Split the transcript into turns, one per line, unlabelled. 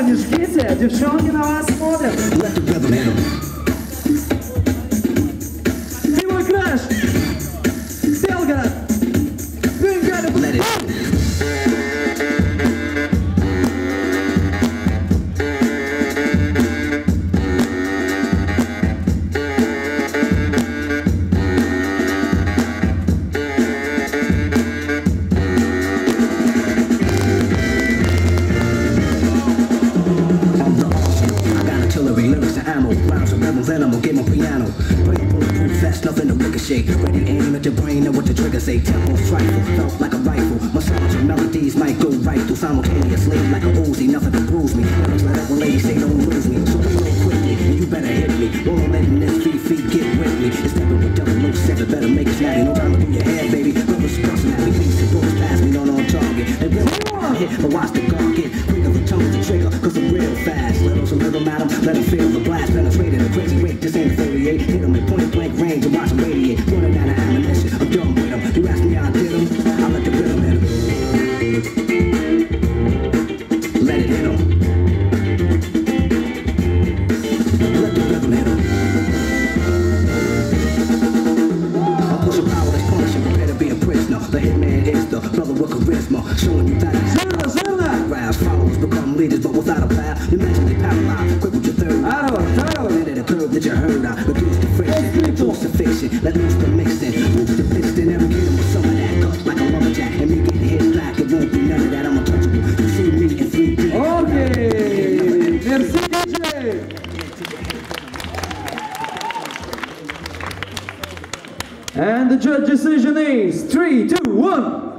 парни, жгите, девчонки на вас смотрят. Brain bulletproof, fast, nothing to ricochet. Ready aim at your brain and what the trigger say. Tempo trifle, felt like a rifle. Massage melodies might go right through simultaneously like a Uzi. Nothing can bruise me. Let up when ladies say don't lose me. So real quickly, and you better hit me. Won't letting this feet feet get with me. It's never with double no seven. Better make it snappy. No time to do your head, baby. Brothers personality, beats and books pass me, not on target. They really hit, but watch the guard get fast. Little some little madam, let them feel the blast. Penetrated a crazy rate. This ain't a 38. Hit them at point blank range and watch them radiate. Running out of ammunition, I'm done with them. You ask me how I did them, I let the rhythm hit. Let it hit. Let the rhythm hit 'em. I'm pushing power that's punishing, prepare to be a prisoner. The hitman is the brother with charisma, showing you that leaders, but without a path, you're mentally paralyzed. With your third eye.
Allora,
Let it occur that you heard. Reduce the friction, the fiction, let loose the mixing, move the piston, every kid with some of that cut like a lumberjack. And me getting hit back, it won't be none of that. I'm untouchable. You see me in 3D.
Ok, merci DJ. And the judge decision is 3, 2, 1.